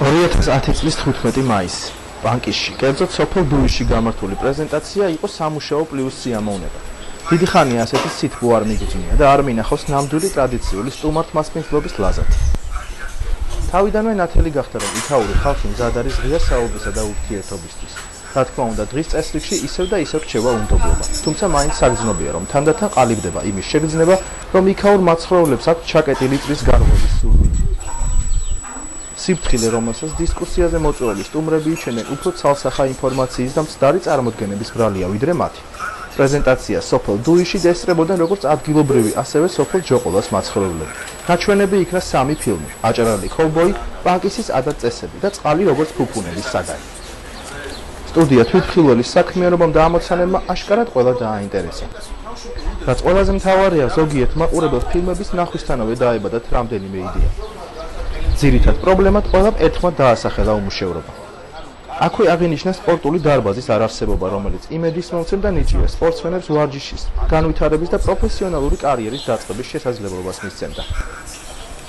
2010 წლის 15 მაისი ბანკში, კერძოდ სოფელ დუიში გამართული პრეზენტაცია იყო სამუშაო პლუს სიამოვნება. დიდი ხანია ასეთი სიტყვა არ მიგწნია და არ მინახავს ნამდვილი ტრადიციული სტუმართ მასპინძლობის ლაზათი. თავიდანვე ნათელი გახდა რომ ითაური ხალხი მზად არის ღია საუბრისა და ურთიერთობისთვის. რა თქმა უნდა, დღის წესრიგში ისევ და ისევ რჩება უნდობლობა. თუმცა მაინც საგრძნობია რომ თანდათან ყალიბდება იმის შეგრძნება, რომ იქაურ მაცხოვრებლებს აქვს ჩაკეტილი წრის გარღვევის სურვილი. სიფრთხილე, რომელსაც დისკუსიაზე მოწვეული სტუმრები იჩენენ, უფრო ცალსახა ინფორმაციის და მცდარი წარმოდგენების ბრალია ვიდრე მათი. პრეზენტაცია სოფელ დუიში დესწრებოდა როგორც ადგილობრივი, ასევე სოფელ ჯოყოლას მაცხოვრებლები. გაჩვენები იქნა სამი ფილმი: აჭარალი კოვბოი, პანკისის ადაწესები და წყალი როგორც ფუფუნების საგანი. სტუდია თვითმხილველის საქმიანობამ და ამოცანებმა აშკარად ყველა დააინტერესა. რაც ყველაზე მთავარია, ზოგიერთ მაყურებელს ფილმების ნახვისთანავე დაებადათ რამდენიმე იდეა. ძირითად პრობლემად ყველამ ერთხმად დაასახელა უმუშევრობა. აქვე აღინიშნა სპორტული დარბაზის არარსებობა, რომელიც იმედის მომცემ და ნიჭიერ სპორტსმენებს ვარჯიშის, განვითარების და პროფესიონალური კარიერის დაწყების შესაძლებლობას მისცემდა.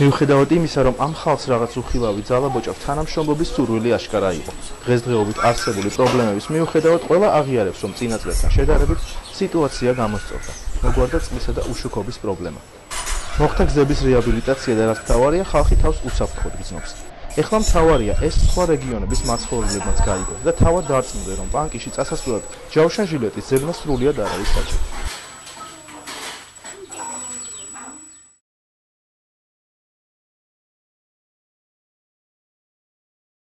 მიუხედავად იმისა, რომ ამ ხალხს რაღაც უხილავი ძალაბოჭა თანამშრომლობის სურვილი აშკარა იყო, დღესდღეობით არსებული პრობლემების მიუხედავად ყველა აღიარებს, რომ წინა წლებთან შედარებით სიტუაცია გამოსწორდა. მოგვარდა წყლისა და უშუქობის პრობლემა. მოხდა გზების რეაბილიტაცია და რაც თავარია ხალხი თავს უსაფრთხოდ გრძნობს. ეხლა მთავარია ეს სხვა რეგიონების მაცხოვრებლებმაც გაიგოს და თავად დარწმუნდნენ რომ ბანკში წასასვლელად ჯავშან ჟილეტის ზებნა სრულიად არ არის საჭირო.